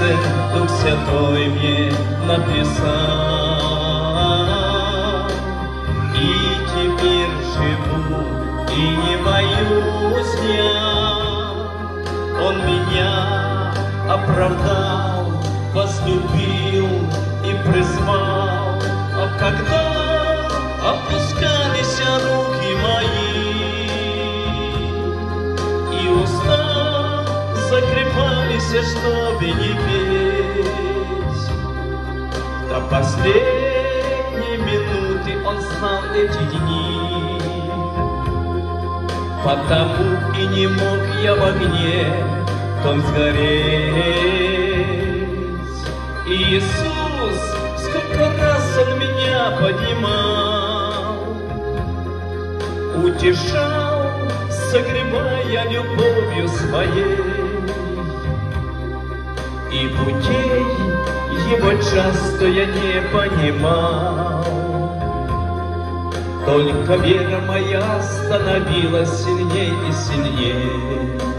Дух Святой мне написал. И теперь живу, и не боюсь я. Он меня оправдал, возлюбил и призвал. А когда опускались руки мои, закрепались, чтобы не петь, до последней минуты он знал эти дни. Потому и не мог я в огне том сгореть. Иисус, сколько раз Он меня поднимал, Утешал, согревая любовью своей. И путей его часто я не понимал, Только вера моя становилась сильней и сильней.